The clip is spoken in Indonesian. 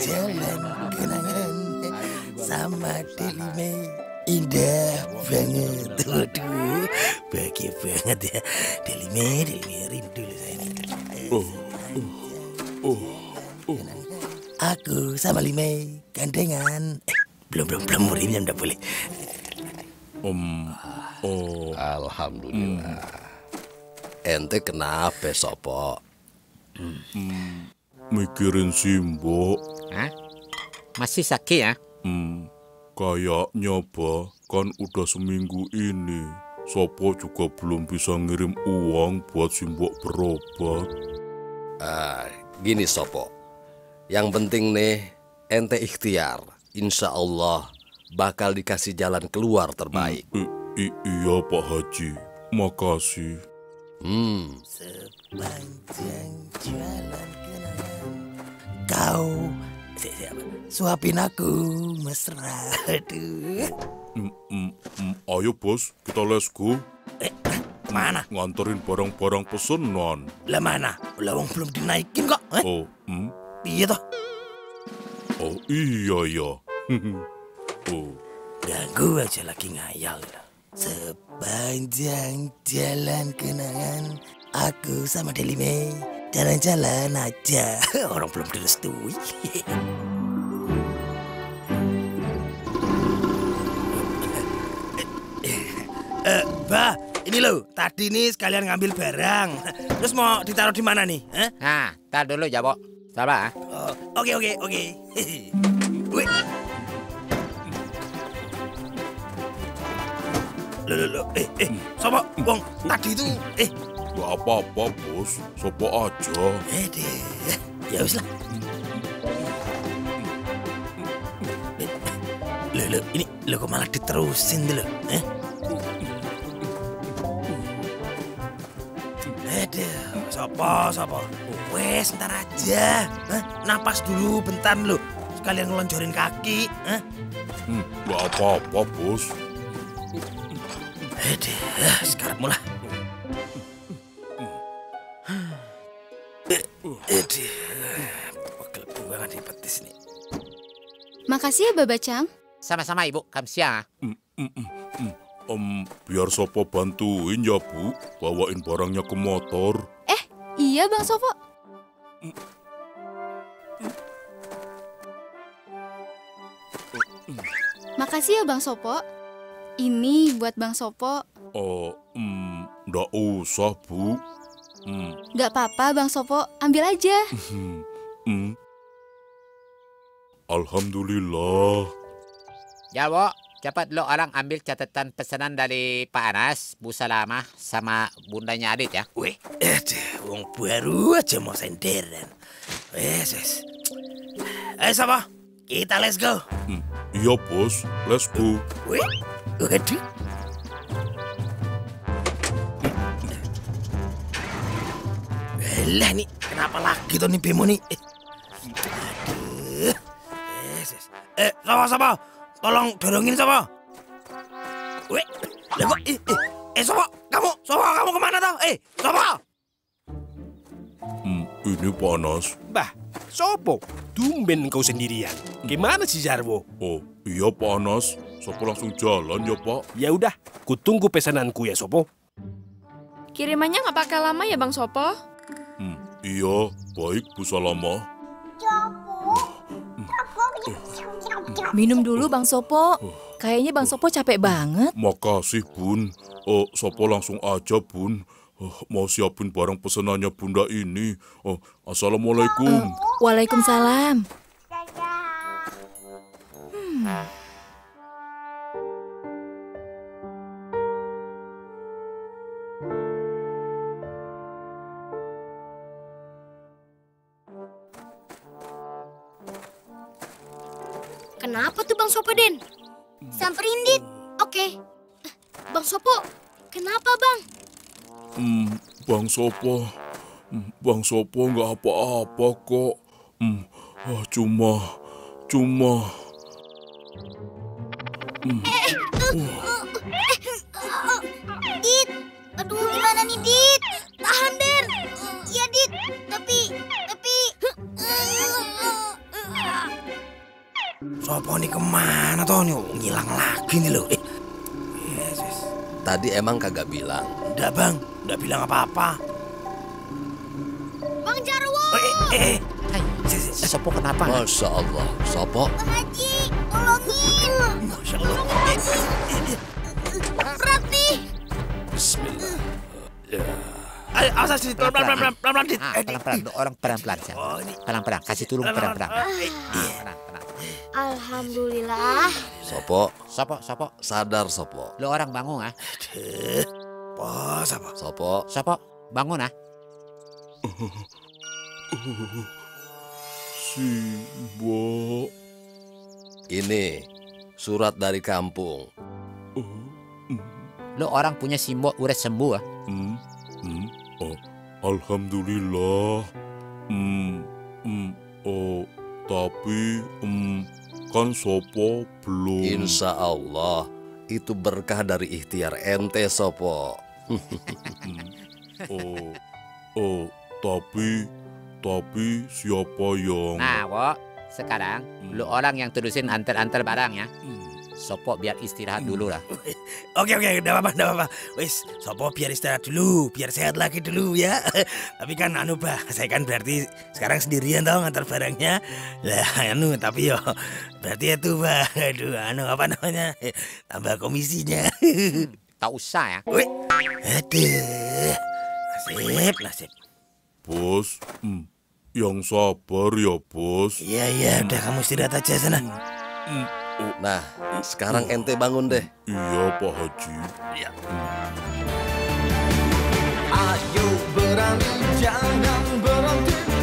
jalan kenangan sama Deli Mei. Indah banget, waduh, bahagia banget ya. Deli Mei, Deli Mei rindu loh saya. Oh, oh, oh. Aku sama Limei gandengan. Eh, belum belum belum murimnya udah boleh. Um, oh, Alhamdulillah. Ente kenapa sopo? Mikirin Simbo. Hah? Masih sakit ya? Hmm, kayaknya bah, kan udah seminggu ini. Sopo juga belum bisa ngirim uang buat Simbo berobat. Ah, gini sopo. Yang penting nih, ente ikhtiar. Insya Allah bakal dikasih jalan keluar terbaik. I- i- iya Pak Haji, makasih. Hmm, Sepanjang jalan. Kau suapin aku mesra. Aduh. Ayo bos, kita let's go. Eh, mana? Nganterin barang-barang pesenan. Lah mana? Lawang belum dinaikin kok. Eh, Oh, hmm, iya toh? oh iya iya. oh, Ganggu aja lagi ngayal. Sepanjang jalan kenangan, aku sama Deli Mei jalan-jalan aja. Orang belum direstui. Eh, bah, ini loh, tadi nih sekalian ngambil barang. Terus mau ditaruh di mana nih? Hah? Nah, tar dulu ya, Bo. Sabar, ah. Oh, Oke, oke, oke. Loh, loh, loh. Eh, eh, sopo, Wong, tadi itu, eh, gak apa-apa bos, sopo aja. eh deh, ya wis lah. Eh, Loh, loh, ini, loh kok malah diterusin loh, eh? Aduh, sopo, sopo. Wes, ntar aja. Hah? Napas dulu, bentar lo. Sekalian ngelonjorin kaki. Hah? Hmm, gak apa-apa bos. Aduh, sekarang mulai. Pegel banget di petis nih. Makasih ya Babacang. Sama-sama, Ibu. Kam siang. Hmm, hmm, hmm, hmm. Em, biar sopo bantuin ya bu, bawain barangnya ke motor. Eh, iya Bang Sopo. Makasih ya Bang Sopo. Ini buat Bang Sopo. Oh, hmm, ndak usah bu. Hmm, Gak apa-apa Bang Sopo, ambil aja. hmm. Alhamdulillah. Ya, Bo. Cepat lo orang ambil catatan pesanan dari Pak Anas, Bu Salamah, sama bundanya Adit ya. Wih, aduh, wong baru aja mau senderan. Wes, wes. Ayo, sama. Kita let's go. Hmm, iya bos, let's go. Wih, waduh. Lah nih, kenapa lagi tuh nih Bimo nih? Eh, Aduh. Yes, yes. Eh, sama sama. Tolong dorongin sama. Weh, lah kok eh, eh, eh sama, kamu, sama kamu ke mana tau? Eh, sama. Hmm, ini panas. Bah, sopo? Tumben kau sendirian. Gimana si Jarwo? Oh, iya panas. Sopo langsung jalan ya pak. Ya udah, kutunggu pesananku ya Sopo. Kirimannya nggak pakai lama ya Bang Sopo? Hmm, iya, baik Bu Salamah. Minum dulu Bang Sopo. Kayaknya Bang Sopo capek banget. Makasih bun. Oh, sopo langsung aja bun. Oh, mau siapin barang pesanannya bunda ini. Oh, assalamualaikum. Waalaikumsalam. Kenapa tuh Bang Sopo, Den? Samperin, Dit. Oke. Eh, Bang Sopo, kenapa, Bang? Hmm, Bang Sopo. Hmm, Bang Sopo nggak apa-apa kok. Hmm, ah, cuma, cuma. Dit, aduh gimana nih, Dit? Tahan, Den. Iya, Dit. Tapi... Sopo nih ke mana toh nih? Ngilang lagi nih loh. Eh, Yesus. Tadi emang kagak bilang. Udah bang, udah bilang apa-apa. Bang Jarwo, Eh, eh, eh. Hai, si Sopo kenapa? Masya Allah, Sopo. Bang Haji, tolongin. Masya Allah. Eh, eh, eh. Berat nih. Bismillah. Ayo, awas sini, pelan pelan pelan pelan. Ah, Eh, pelan-pelan, orang pelan-pelan. Oh. Pelan-pelan, kasih tulung pelan-pelan. Eh, eh. Pelan, pelan. Alhamdulillah. Sopo, Sopo, Sopo, sadar Sopo. lo orang bangun ah. Apa? Sopo, Sopo, bangun ah. Simbok. ini surat dari kampung. Lo orang punya simbol udah sembuh ah. Hmm, hmm, oh, alhamdulillah. Hmm, hmm, oh, tapi, hmm, kan Sopo belum. Insya Allah itu berkah dari ikhtiar ente Sopo. Oh, oh, tapi, tapi siapa yang? Nah, wo, sekarang lo orang yang terusin antar-antar barang ya. Hmm, Sopo biar istirahat dulu lah. Oke oke, udah apa udah apa. Wis, sopo biar istirahat dulu, biar sehat lagi dulu ya. tapi kan anu bah, saya kan berarti sekarang sendirian tau ngantar barangnya. Lah anu tapi yo berarti itu bah, aduh anu apa namanya? Tambah komisinya. Tak usah ya. Wih, aduh, nasib nasib. Bos, hmm, yang sabar ya bos. Iya iya, udah kamu istirahat aja sana. Nah, sekarang oh. ente bangun deh. Iya, Pak Haji. Iya. Ayo berani, jangan berhenti.